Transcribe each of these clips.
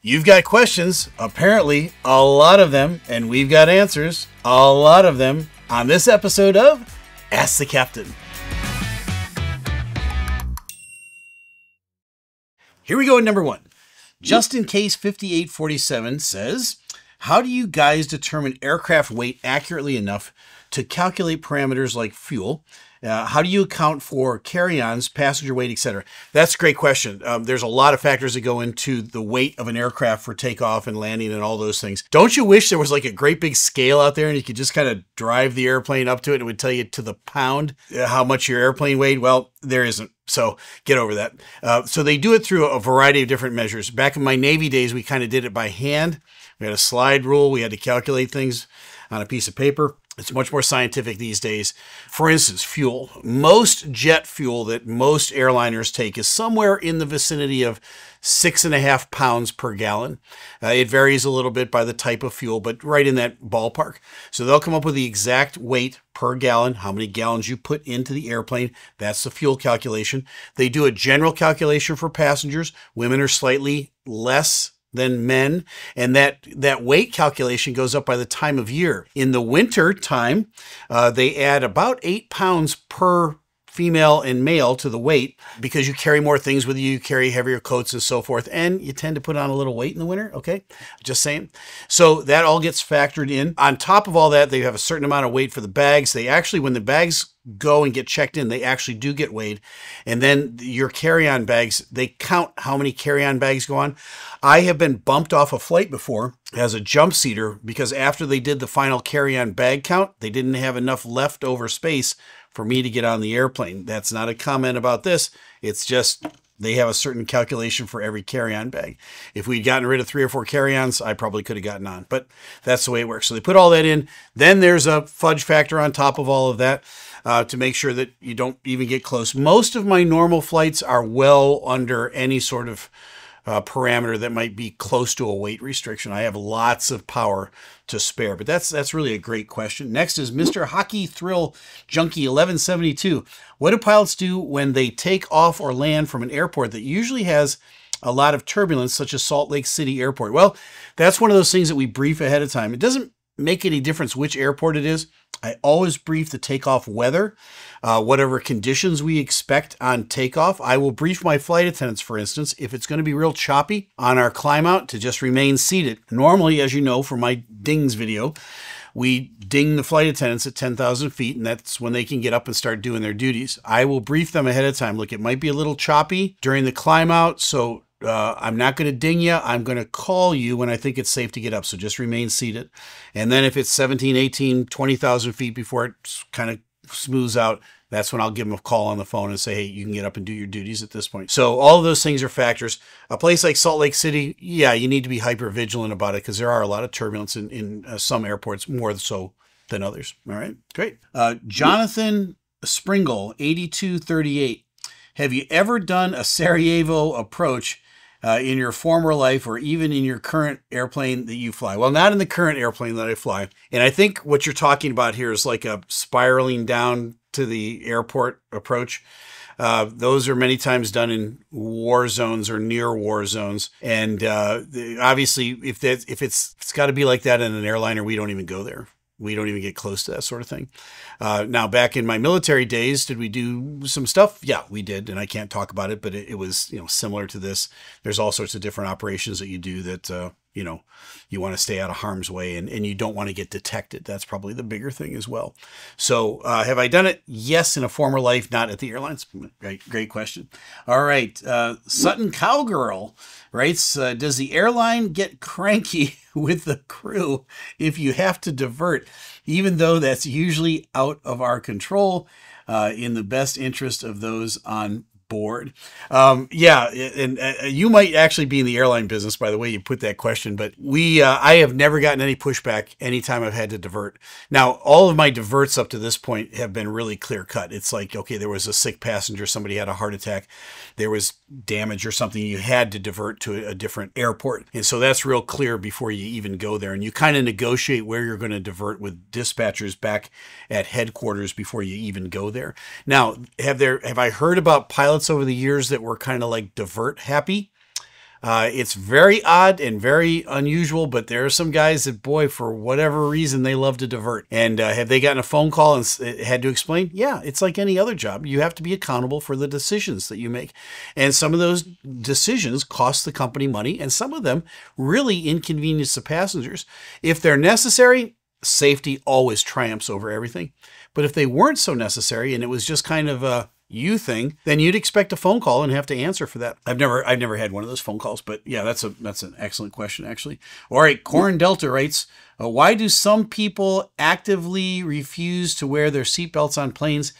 You've got questions, apparently, a lot of them, and we've got answers, a lot of them, on this episode of Ask the Captain. Here we go at number one. Just in case 5847 says, How do you guys determine aircraft weight accurately enough to calculate parameters like fuel? Uh, how do you account for carry-ons, passenger weight, etc.? That's a great question. Um, there's a lot of factors that go into the weight of an aircraft for takeoff and landing and all those things. Don't you wish there was like a great big scale out there and you could just kind of drive the airplane up to it and it would tell you to the pound uh, how much your airplane weighed? Well, there isn't. So get over that. Uh, so they do it through a variety of different measures. Back in my Navy days, we kind of did it by hand. We had a slide rule. We had to calculate things on a piece of paper. It's much more scientific these days. For instance, fuel. Most jet fuel that most airliners take is somewhere in the vicinity of six and a half pounds per gallon. Uh, it varies a little bit by the type of fuel, but right in that ballpark. So they'll come up with the exact weight per gallon, how many gallons you put into the airplane. That's the fuel calculation. They do a general calculation for passengers. Women are slightly less than men and that that weight calculation goes up by the time of year in the winter time uh, they add about eight pounds per female and male to the weight because you carry more things with you, you carry heavier coats and so forth, and you tend to put on a little weight in the winter. Okay, just saying. So that all gets factored in. On top of all that, they have a certain amount of weight for the bags. They actually, when the bags go and get checked in, they actually do get weighed. And then your carry on bags, they count how many carry on bags go on. I have been bumped off a flight before as a jump seater because after they did the final carry on bag count, they didn't have enough leftover space for me to get on the airplane. That's not a comment about this. It's just they have a certain calculation for every carry-on bag. If we'd gotten rid of three or four carry-ons, I probably could have gotten on, but that's the way it works. So they put all that in. Then there's a fudge factor on top of all of that uh, to make sure that you don't even get close. Most of my normal flights are well under any sort of uh, parameter that might be close to a weight restriction. I have lots of power to spare, but that's that's really a great question. Next is Mr. Hockey Thrill Junkie 1172. What do pilots do when they take off or land from an airport that usually has a lot of turbulence, such as Salt Lake City Airport? Well, that's one of those things that we brief ahead of time. It doesn't make any difference which airport it is. I always brief the takeoff weather, uh, whatever conditions we expect on takeoff. I will brief my flight attendants, for instance, if it's going to be real choppy on our climb out to just remain seated. Normally, as you know from my dings video, we ding the flight attendants at 10,000 feet, and that's when they can get up and start doing their duties. I will brief them ahead of time. Look, it might be a little choppy during the climb out, so uh, I'm not going to ding you. I'm going to call you when I think it's safe to get up. So just remain seated. And then if it's 17, 18, 20,000 feet before it kind of smooths out, that's when I'll give them a call on the phone and say, hey, you can get up and do your duties at this point. So all of those things are factors. A place like Salt Lake City, yeah, you need to be hyper vigilant about it because there are a lot of turbulence in, in uh, some airports, more so than others. All right, great. Uh, Jonathan Springle, 8238. Have you ever done a Sarajevo approach uh, in your former life or even in your current airplane that you fly. Well, not in the current airplane that I fly. And I think what you're talking about here is like a spiraling down to the airport approach. Uh, those are many times done in war zones or near war zones, and uh, obviously, if that if it's it's got to be like that in an airliner, we don't even go there we don't even get close to that sort of thing. Uh, now, back in my military days, did we do some stuff? Yeah, we did, and I can't talk about it, but it, it was you know similar to this. There's all sorts of different operations that you do that uh, you know you want to stay out of harm's way, and, and you don't want to get detected. That's probably the bigger thing as well. So, uh, have I done it? Yes, in a former life, not at the airlines. Great, great question. All right, uh, Sutton Cowgirl writes, uh, does the airline get cranky? with the crew if you have to divert, even though that's usually out of our control uh, in the best interest of those on board. Um, yeah, and uh, you might actually be in the airline business, by the way you put that question. But we, uh, I have never gotten any pushback anytime I've had to divert. Now, all of my diverts up to this point have been really clear cut. It's like, okay, there was a sick passenger, somebody had a heart attack, there was damage or something, you had to divert to a different airport, and so that's real clear before you even go there. And you kind of negotiate where you're going to divert with dispatchers back at headquarters before you even go there. Now, have there have I heard about over the years that were kind of like divert happy. Uh, it's very odd and very unusual, but there are some guys that, boy, for whatever reason, they love to divert. And uh, have they gotten a phone call and had to explain? Yeah, it's like any other job. You have to be accountable for the decisions that you make. And some of those decisions cost the company money, and some of them really inconvenience the passengers. If they're necessary, safety always triumphs over everything. But if they weren't so necessary and it was just kind of a you thing, then you'd expect a phone call and have to answer for that. I've never I've never had one of those phone calls, but yeah, that's a that's an excellent question actually. All right, Corn Delta writes, uh, why do some people actively refuse to wear their seatbelts on planes?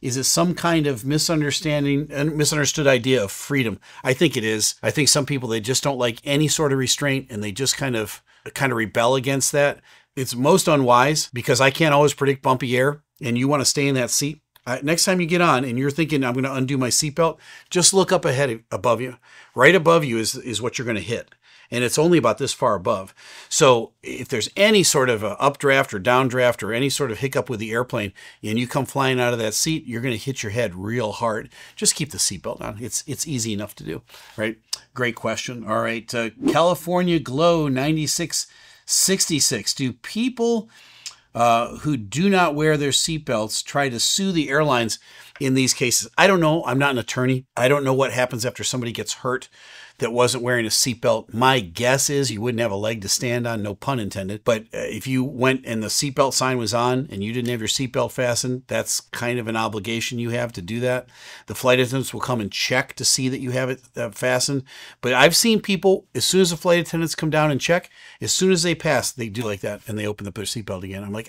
Is it some kind of misunderstanding, and misunderstood idea of freedom? I think it is. I think some people they just don't like any sort of restraint and they just kind of kind of rebel against that. It's most unwise because I can't always predict bumpy air and you want to stay in that seat. Uh, next time you get on and you're thinking I'm going to undo my seatbelt, just look up ahead above you. Right above you is is what you're going to hit, and it's only about this far above. So if there's any sort of updraft or downdraft or any sort of hiccup with the airplane, and you come flying out of that seat, you're going to hit your head real hard. Just keep the seatbelt on. It's it's easy enough to do, right? Great question. All right, uh, California Glow 9666. Do people uh, who do not wear their seatbelts try to sue the airlines in these cases. I don't know. I'm not an attorney. I don't know what happens after somebody gets hurt that wasn't wearing a seatbelt. My guess is you wouldn't have a leg to stand on, no pun intended. But uh, if you went and the seatbelt sign was on and you didn't have your seatbelt fastened, that's kind of an obligation you have to do that. The flight attendants will come and check to see that you have it uh, fastened. But I've seen people, as soon as the flight attendants come down and check, as soon as they pass, they do like that and they open up their seatbelt again. I'm like,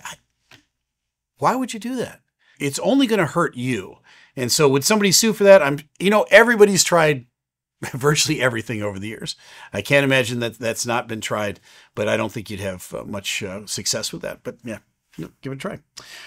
why would you do that? It's only going to hurt you. And so would somebody sue for that? I'm, you know, everybody's tried virtually everything over the years. I can't imagine that that's not been tried, but I don't think you'd have uh, much uh, success with that. But yeah, give it a try.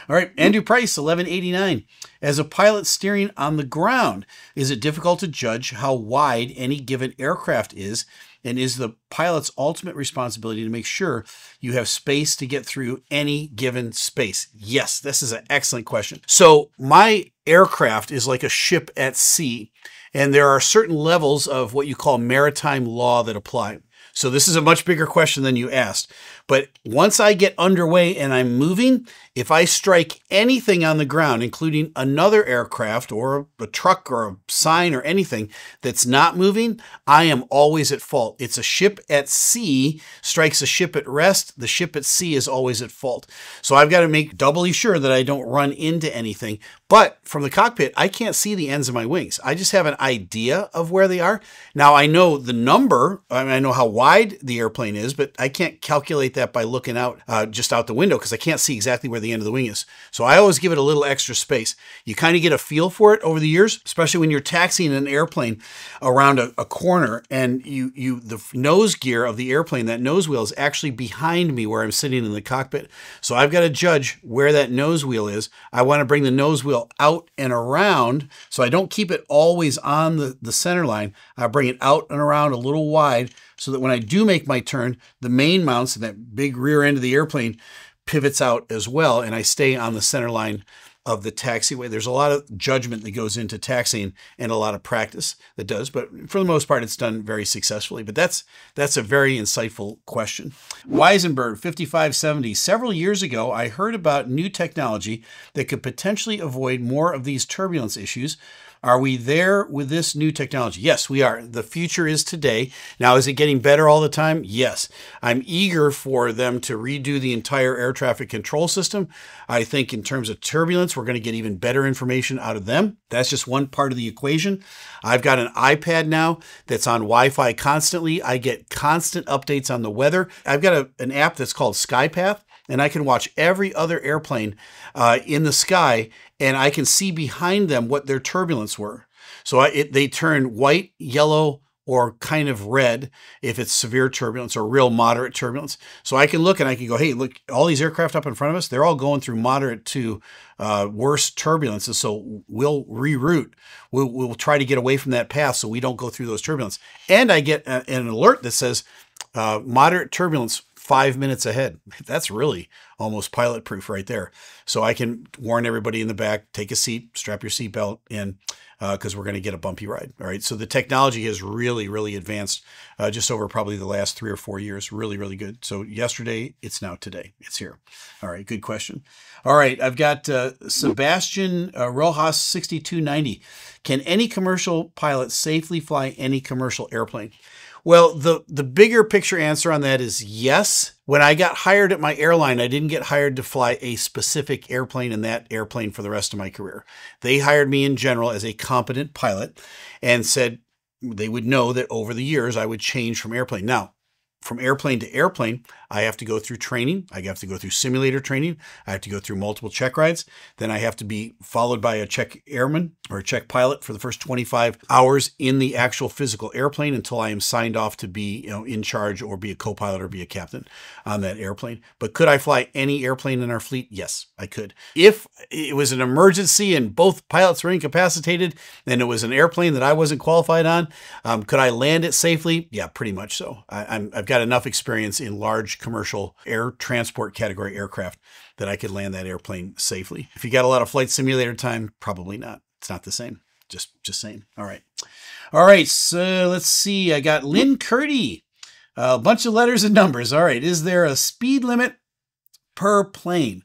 All right, Andrew Price, 1189. As a pilot steering on the ground, is it difficult to judge how wide any given aircraft is? And is the pilot's ultimate responsibility to make sure you have space to get through any given space? Yes, this is an excellent question. So, my aircraft is like a ship at sea and there are certain levels of what you call maritime law that apply. So this is a much bigger question than you asked. But once I get underway and I'm moving, if I strike anything on the ground, including another aircraft or a truck or a sign or anything that's not moving, I am always at fault. It's a ship at sea strikes a ship at rest. The ship at sea is always at fault. So I've got to make doubly sure that I don't run into anything. But from the cockpit, I can't see the ends of my wings. I just have an idea of where they are. Now I know the number, I, mean, I know how wide the airplane is, but I can't calculate that by looking out uh, just out the window because I can't see exactly where the end of the wing is. So I always give it a little extra space. You kind of get a feel for it over the years, especially when you're taxiing an airplane around a, a corner and you you the nose gear of the airplane, that nose wheel is actually behind me where I'm sitting in the cockpit. So I've got to judge where that nose wheel is. I want to bring the nose wheel out and around so I don't keep it always on the, the center line. I bring it out and around a little wide so that when I do make my turn, the main mounts and that big rear end of the airplane pivots out as well, and I stay on the center line of the taxiway. There's a lot of judgment that goes into taxiing and a lot of practice that does, but for the most part, it's done very successfully. But that's that's a very insightful question. Weisenberg, 5570. Several years ago, I heard about new technology that could potentially avoid more of these turbulence issues are we there with this new technology? Yes, we are. The future is today. Now, is it getting better all the time? Yes. I'm eager for them to redo the entire air traffic control system. I think in terms of turbulence, we're going to get even better information out of them. That's just one part of the equation. I've got an iPad now that's on Wi Fi constantly. I get constant updates on the weather. I've got a, an app that's called SkyPath and I can watch every other airplane uh, in the sky, and I can see behind them what their turbulence were. So I, it, they turn white, yellow, or kind of red if it's severe turbulence or real moderate turbulence. So I can look and I can go, hey, look, all these aircraft up in front of us, they're all going through moderate to uh, worse turbulence. And so we'll reroute. We'll, we'll try to get away from that path so we don't go through those turbulence. And I get a, an alert that says uh, moderate turbulence five minutes ahead. That's really almost pilot proof right there. So I can warn everybody in the back, take a seat, strap your seatbelt in. because uh, we're going to get a bumpy ride. All right. So the technology has really, really advanced uh, just over probably the last three or four years. Really, really good. So yesterday, it's now today. It's here. All right. Good question. All right. I've got uh, Sebastian uh, Rojas 6290. Can any commercial pilot safely fly any commercial airplane? Well, the, the bigger picture answer on that is yes. When I got hired at my airline, I didn't get hired to fly a specific airplane in that airplane for the rest of my career. They hired me in general as a competent pilot and said they would know that over the years I would change from airplane. Now, from airplane to airplane, I have to go through training. I have to go through simulator training. I have to go through multiple check rides. Then I have to be followed by a check airman or a check pilot for the first 25 hours in the actual physical airplane until I am signed off to be you know, in charge or be a co-pilot or be a captain on that airplane. But could I fly any airplane in our fleet? Yes, I could. If it was an emergency and both pilots were incapacitated and it was an airplane that I wasn't qualified on, um, could I land it safely? Yeah, pretty much so. I, I've got enough experience in large commercial air transport category aircraft that I could land that airplane safely. If you got a lot of flight simulator time, probably not. It's not the same. Just just saying. All right. All right. So let's see. I got Lynn Curdy. A bunch of letters and numbers. All right. Is there a speed limit per plane?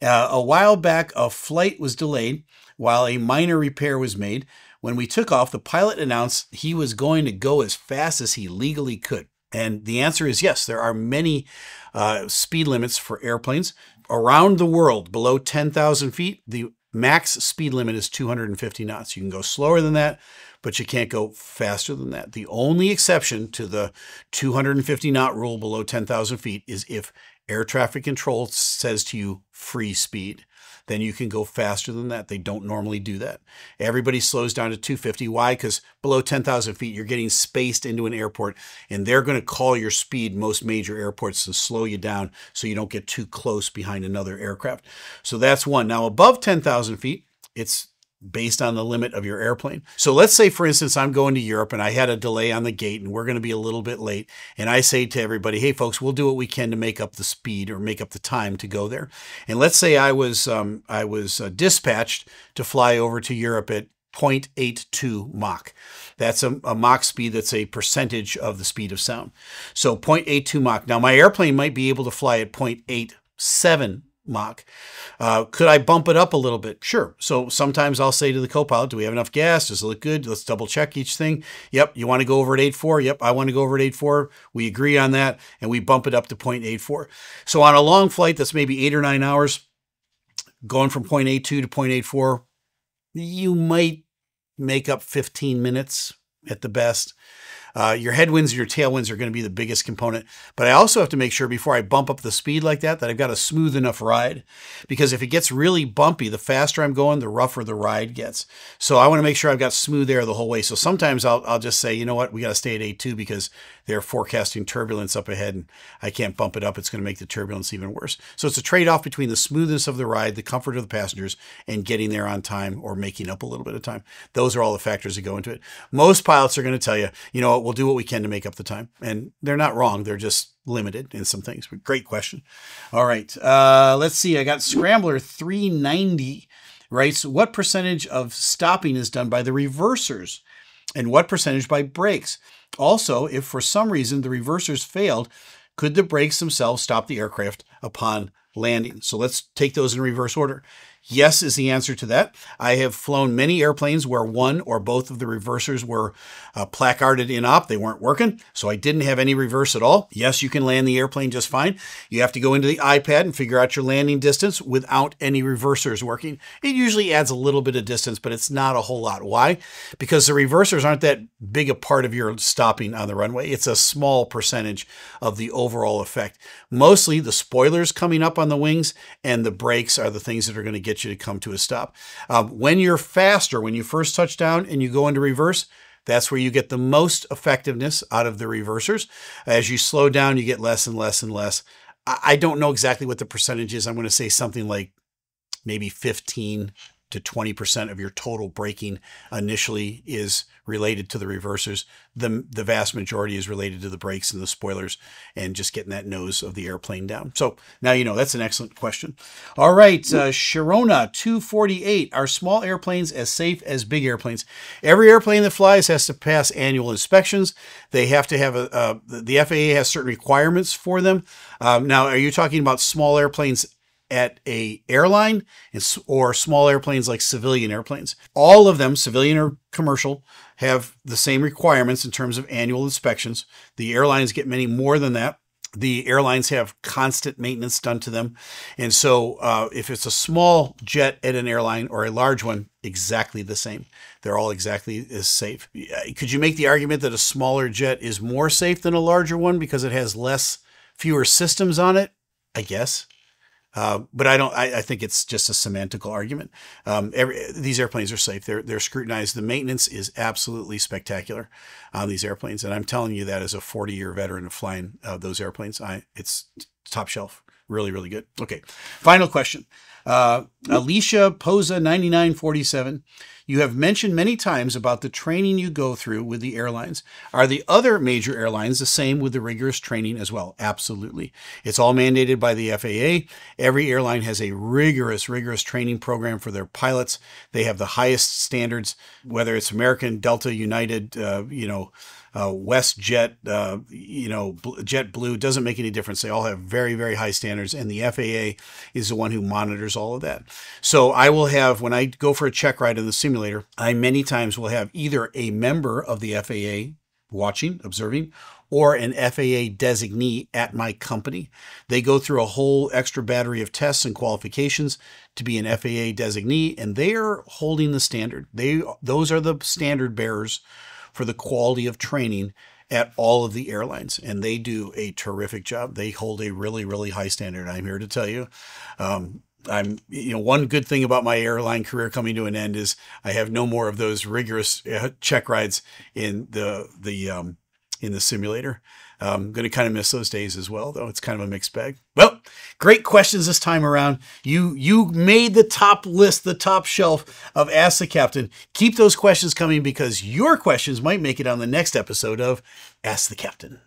Uh, a while back, a flight was delayed while a minor repair was made. When we took off, the pilot announced he was going to go as fast as he legally could. And the answer is yes, there are many uh, speed limits for airplanes. Around the world, below 10,000 feet, the max speed limit is 250 knots. You can go slower than that, but you can't go faster than that. The only exception to the 250 knot rule below 10,000 feet is if air traffic control says to you free speed then you can go faster than that. They don't normally do that. Everybody slows down to 250. Why? Because below 10,000 feet, you're getting spaced into an airport, and they're going to call your speed, most major airports, to slow you down so you don't get too close behind another aircraft. So that's one. Now, above 10,000 feet, it's based on the limit of your airplane. So let's say, for instance, I'm going to Europe and I had a delay on the gate and we're going to be a little bit late. And I say to everybody, hey, folks, we'll do what we can to make up the speed or make up the time to go there. And let's say I was, um, I was uh, dispatched to fly over to Europe at 0.82 Mach. That's a, a, Mach speed that's a percentage of the speed of sound. So 0.82 Mach. Now, my airplane might be able to fly at 0.87 Mach. Uh, could I bump it up a little bit? Sure. So sometimes I'll say to the co-pilot, do we have enough gas? Does it look good? Let's double check each thing. Yep. You want to go over at 8.4? Yep. I want to go over at 8.4. We agree on that and we bump it up to 0.84. So on a long flight that's maybe eight or nine hours, going from 0.82 to 0.84, you might make up 15 minutes at the best. Uh, your headwinds and your tailwinds are going to be the biggest component. But I also have to make sure before I bump up the speed like that, that I've got a smooth enough ride. Because if it gets really bumpy, the faster I'm going, the rougher the ride gets. So I want to make sure I've got smooth air the whole way. So sometimes I'll, I'll just say, you know what, we got to stay at A2 because they're forecasting turbulence up ahead and I can't bump it up. It's going to make the turbulence even worse. So it's a trade off between the smoothness of the ride, the comfort of the passengers, and getting there on time or making up a little bit of time. Those are all the factors that go into it. Most pilots are going to tell you, you know what, we'll do what we can to make up the time. And they're not wrong. They're just limited in some things. But great question. All right. Uh, let's see. I got Scrambler 390 writes, what percentage of stopping is done by the reversers? And what percentage by brakes? Also, if for some reason the reversers failed, could the brakes themselves stop the aircraft upon landing? So let's take those in reverse order. Yes is the answer to that. I have flown many airplanes where one or both of the reversers were uh, placarded INOP. They weren't working, so I didn't have any reverse at all. Yes, you can land the airplane just fine. You have to go into the iPad and figure out your landing distance without any reversers working. It usually adds a little bit of distance, but it's not a whole lot. Why? Because the reversers aren't that big a part of your stopping on the runway. It's a small percentage of the overall effect. Mostly the spoilers coming up on the wings and the brakes are the things that are going to get you to come to a stop. Um, when you're faster, when you first touch down and you go into reverse, that's where you get the most effectiveness out of the reversers. As you slow down, you get less and less and less. I don't know exactly what the percentage is. I'm going to say something like maybe 15 to 20% of your total braking initially is related to the reversers. The, the vast majority is related to the brakes and the spoilers and just getting that nose of the airplane down. So now you know that's an excellent question. All right, uh, Sharona 248. Are small airplanes as safe as big airplanes? Every airplane that flies has to pass annual inspections. They have to have a, the FAA has certain requirements for them. Um, now, are you talking about small airplanes at a airline or small airplanes like civilian airplanes. All of them, civilian or commercial, have the same requirements in terms of annual inspections. The airlines get many more than that. The airlines have constant maintenance done to them. And so uh, if it's a small jet at an airline or a large one, exactly the same. They're all exactly as safe. Could you make the argument that a smaller jet is more safe than a larger one because it has less, fewer systems on it? I guess. Uh, but I don't. I, I, think it's just a semantical argument. Um, every, these airplanes are safe. They're they're scrutinized. The maintenance is absolutely spectacular on these airplanes, and I'm telling you that as a 40 year veteran of flying uh, those airplanes, I it's top shelf. Really, really good. Okay, final question. Uh, Alicia Posa 9947. You have mentioned many times about the training you go through with the airlines. Are the other major airlines the same with the rigorous training as well? Absolutely. It's all mandated by the FAA. Every airline has a rigorous, rigorous training program for their pilots. They have the highest standards, whether it's American, Delta, United, uh, you know, uh, WestJet, uh, you know, JetBlue, doesn't make any difference. They all have very, very high standards, and the FAA is the one who monitors all of that. So I will have, when I go for a check ride in the simulator, I many times will have either a member of the FAA watching, observing, or an FAA designee at my company. They go through a whole extra battery of tests and qualifications to be an FAA designee, and they are holding the standard. They those are the standard bearers for the quality of training at all of the airlines, and they do a terrific job. They hold a really, really high standard. I'm here to tell you. Um, I'm, you know, one good thing about my airline career coming to an end is I have no more of those rigorous uh, check rides in the the um, in the simulator. I'm going to kind of miss those days as well, though. It's kind of a mixed bag. Well, great questions this time around. You you made the top list, the top shelf of Ask the Captain. Keep those questions coming because your questions might make it on the next episode of Ask the Captain.